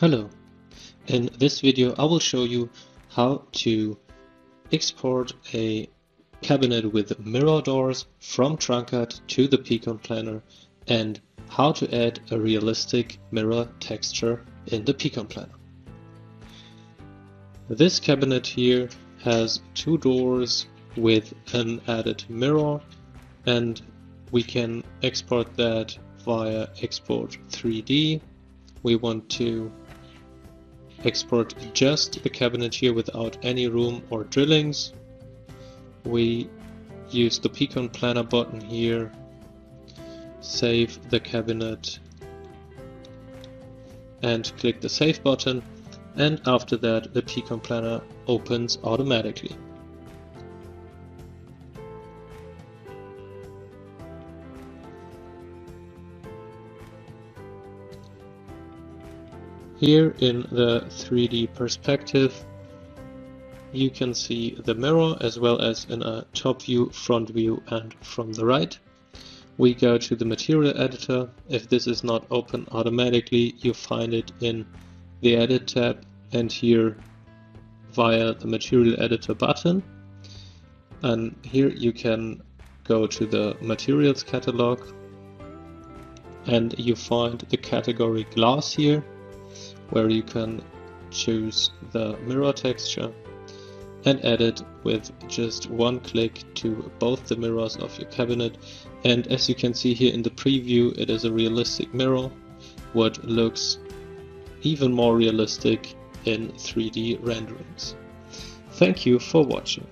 Hello. In this video I will show you how to export a cabinet with mirror doors from TrunCAD to the pCon Planner and how to add a realistic mirror texture in the pCon Planner. This cabinet here has two doors with an added mirror and we can export that via export 3D. We want to export just the cabinet here without any room or drillings. We use the pCon Planner button here, save the cabinet and click the save button and after that the pCon Planner opens automatically. Here in the 3D perspective, you can see the mirror as well as in a top view, front view and from the right. We go to the material editor. If this is not open automatically, you find it in the edit tab and here via the material editor button. And here you can go to the materials catalog and you find the category glass here where you can choose the mirror texture and add it with just one click to both the mirrors of your cabinet and as you can see here in the preview it is a realistic mirror what looks even more realistic in 3D renderings. Thank you for watching.